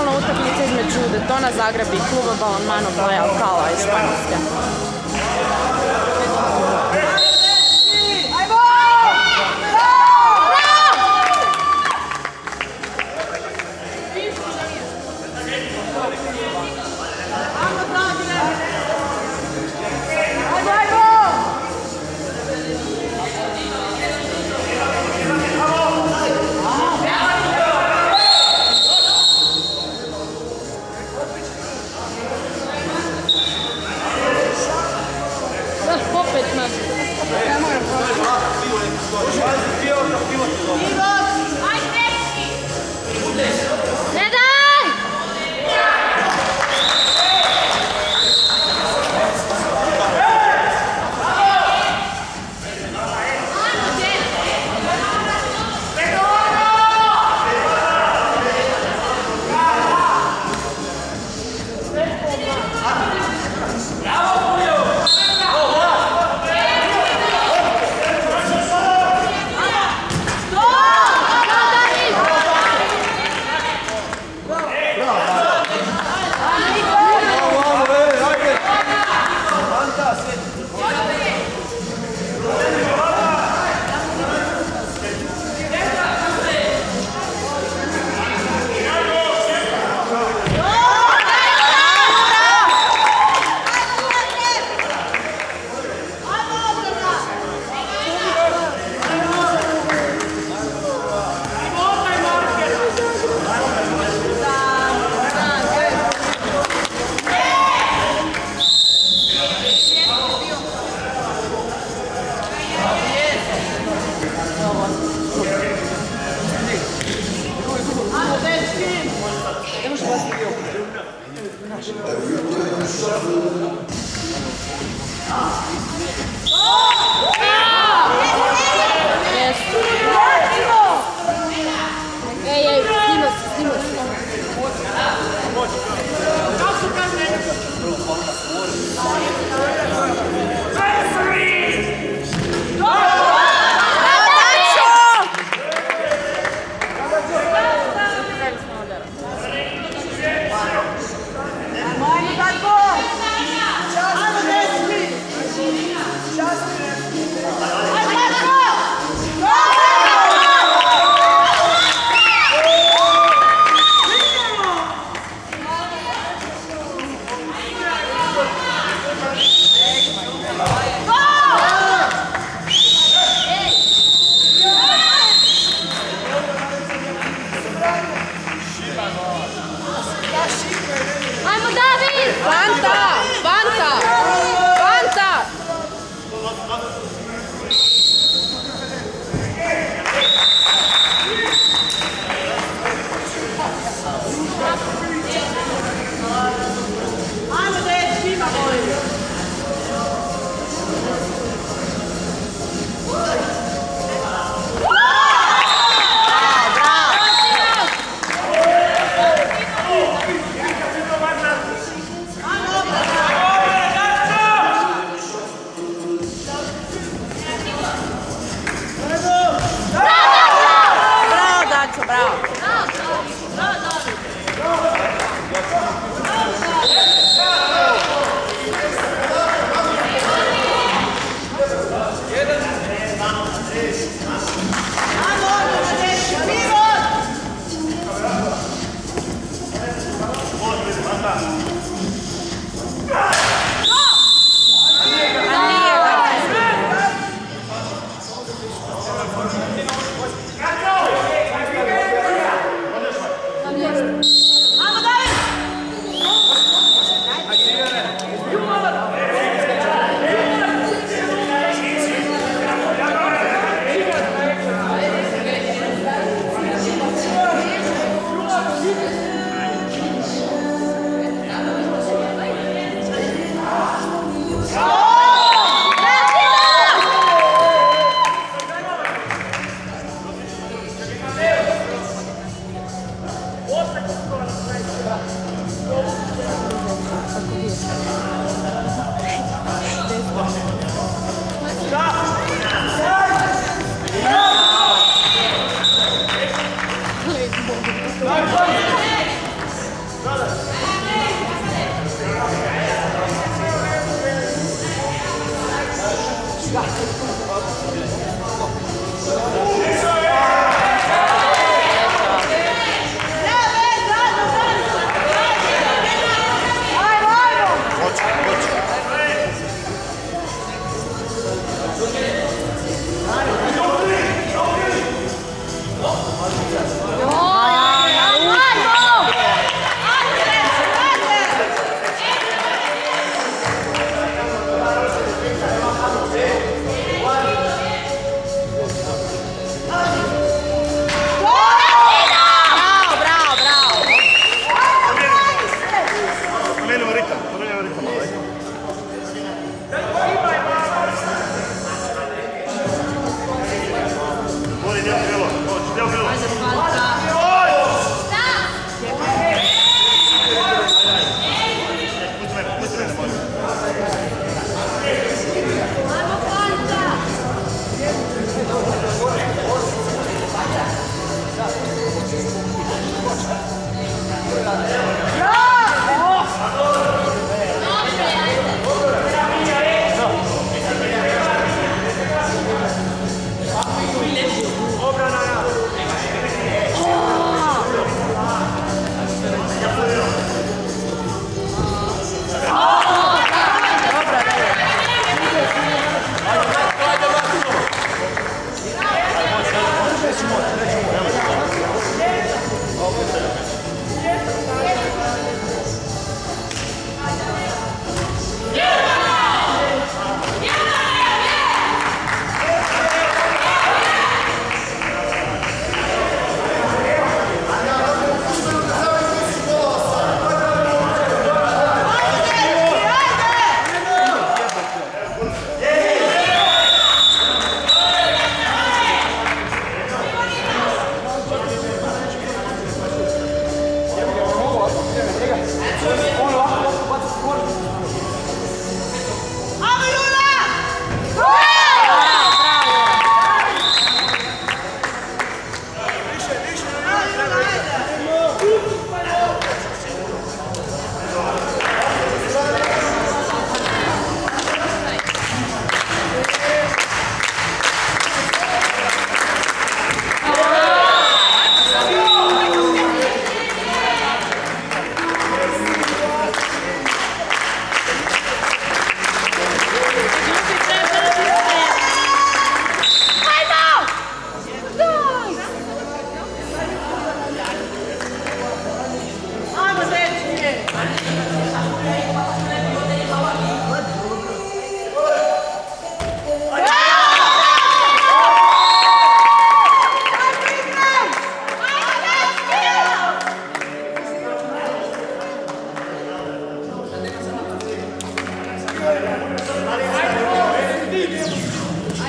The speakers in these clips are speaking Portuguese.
finalna utakmica između Detona Zagreb i kluba Balonmano Playa Alcala iz Španjolske. Ah!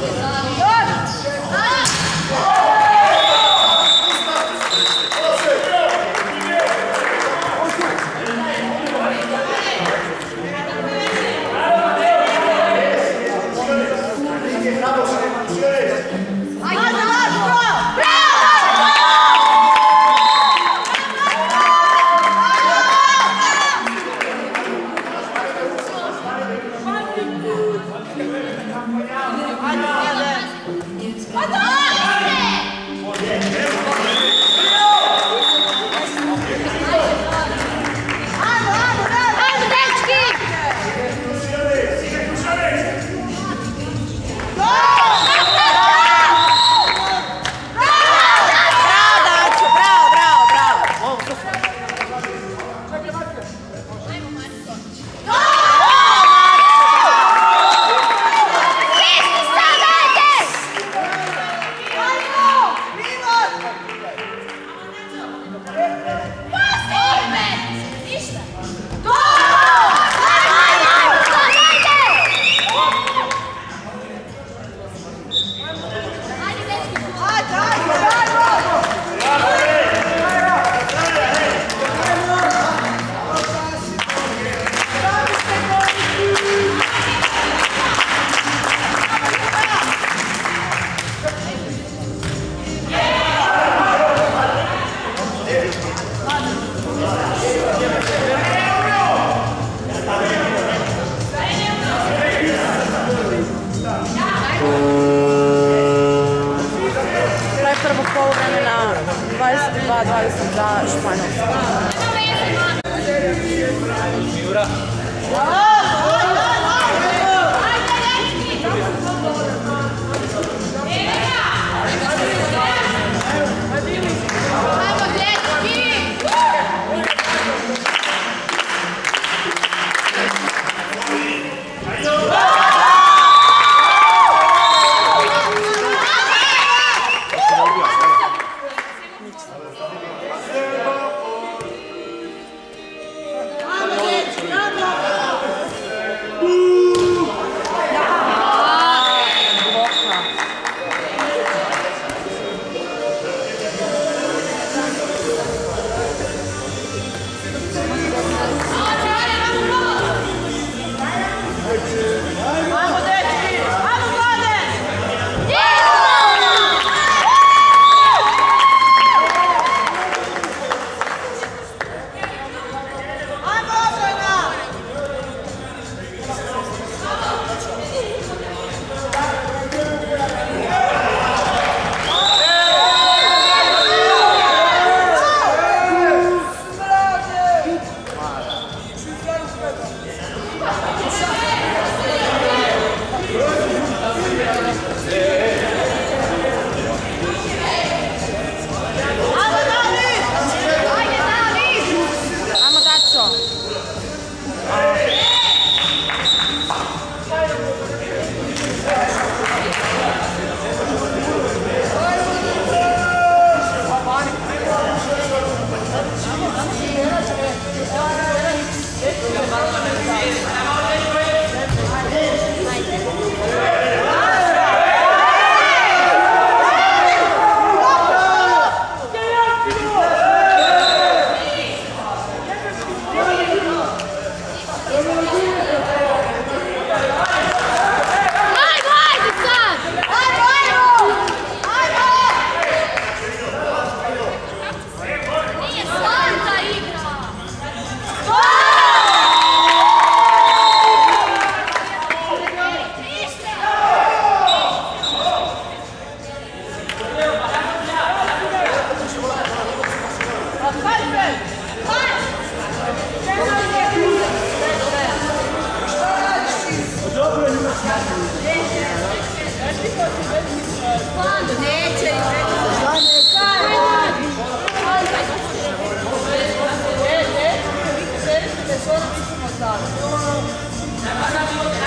알겠어. Miura. Wow. Oh! さあ、このまま長崎の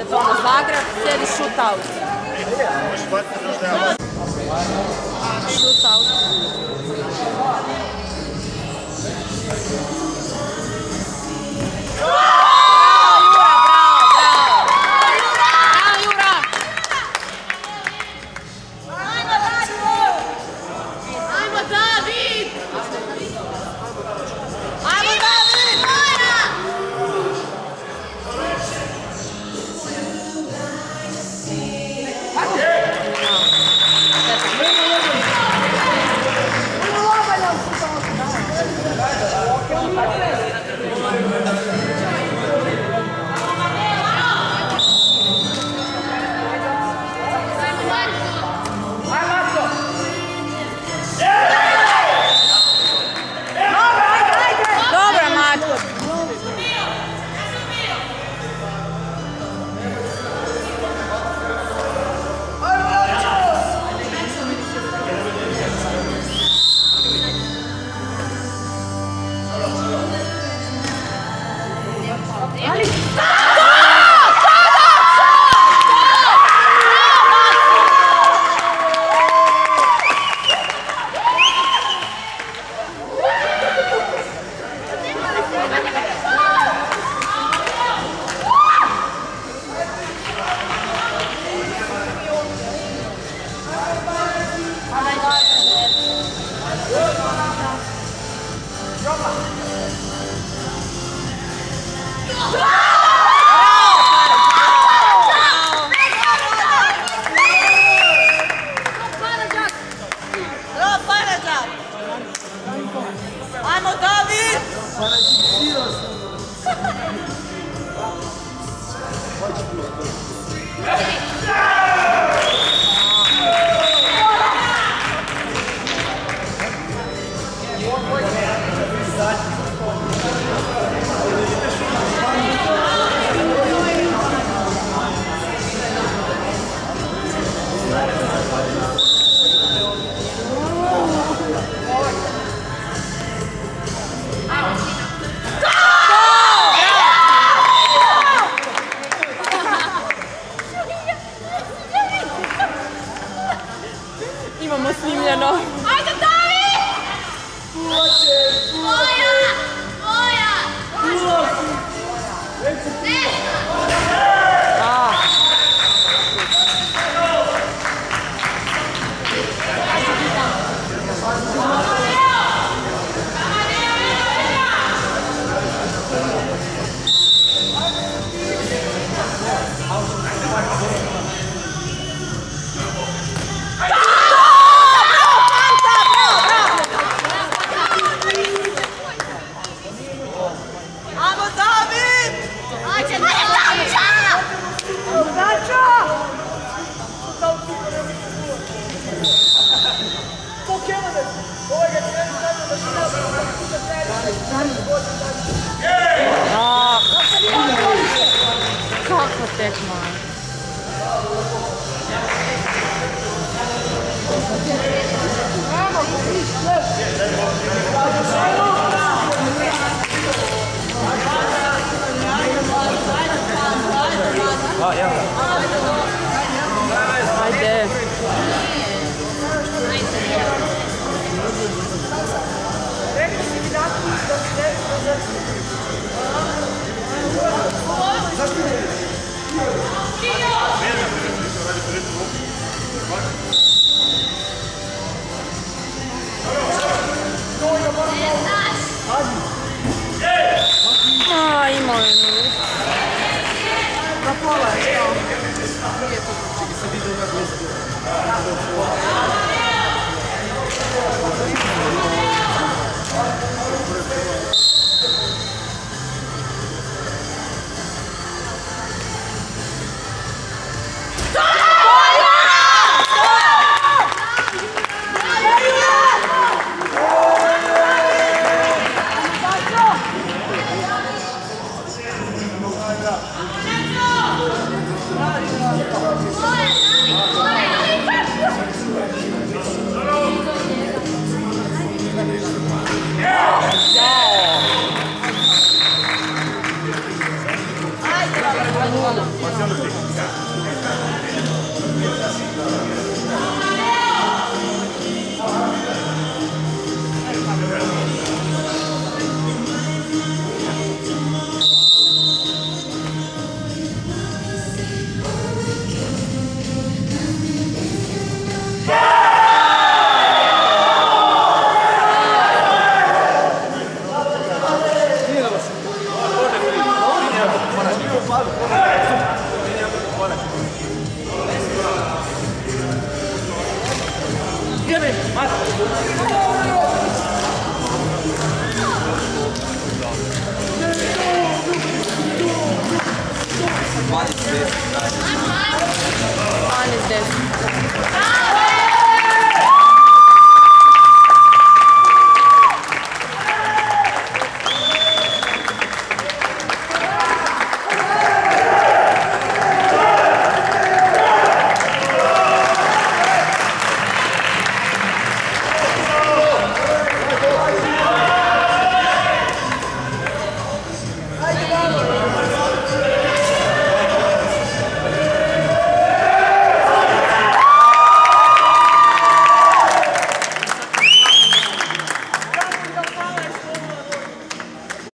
26-24 za Daytona Zagreb, slijedi shootout. Shootout.